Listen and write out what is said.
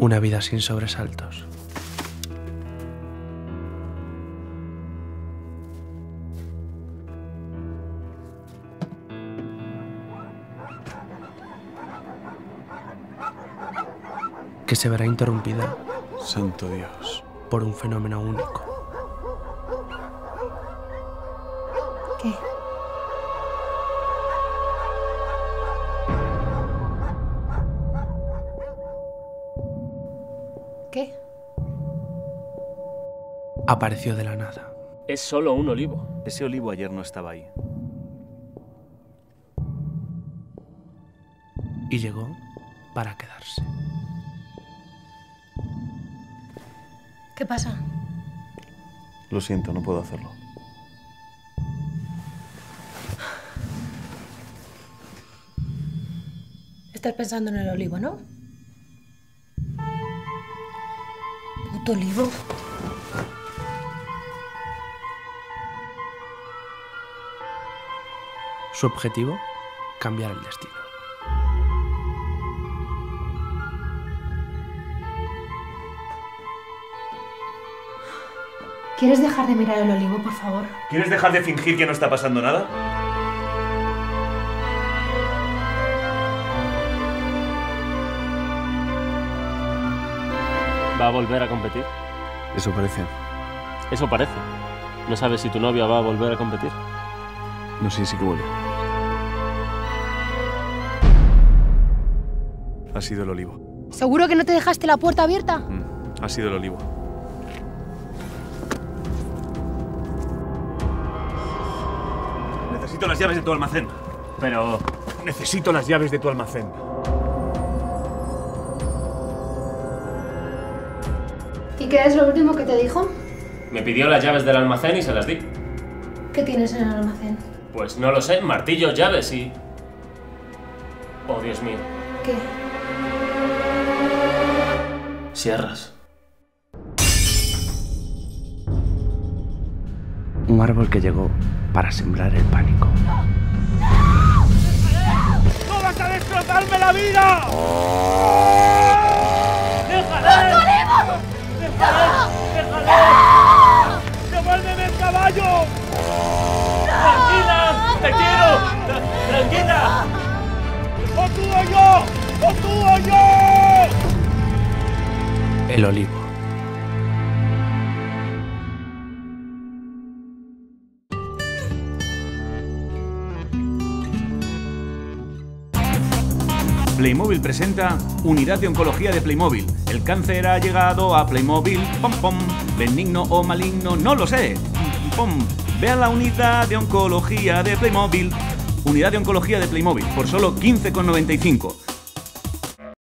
Una vida sin sobresaltos. que se verá interrumpida Santo Dios. por un fenómeno único. ¿Qué? ¿Qué? Apareció de la nada. Es solo un olivo. Ese olivo ayer no estaba ahí. y llegó para quedarse. ¿Qué pasa? Lo siento, no puedo hacerlo. Estás pensando en el olivo, ¿no? Puto olivo. Su objetivo, cambiar el destino. ¿Quieres dejar de mirar el olivo, por favor? ¿Quieres dejar de fingir que no está pasando nada? ¿Va a volver a competir? Eso parece. Eso parece. ¿No sabes si tu novia va a volver a competir? No sé si que vuelve. Ha sido el olivo. ¿Seguro que no te dejaste la puerta abierta? Mm, Ha sido el olivo. Necesito las llaves de tu almacén. Pero... Necesito las llaves de tu almacén. ¿Y qué es lo último que te dijo? Me pidió las llaves del almacén y se las di. ¿Qué tienes en el almacén? Pues no lo sé, martillo, llaves y... Oh, Dios mío. ¿Qué? Sierras. Un árbol que llegó para sembrar el pánico. ¡No vas a destrozarme la vida! El olivo. Playmobil presenta Unidad de Oncología de Playmobil. El cáncer ha llegado a Playmobil. Pom pom. Benigno o maligno, no lo sé. Pom. Ve a la unidad de oncología de Playmobil. Unidad de oncología de Playmobil por solo 15,95.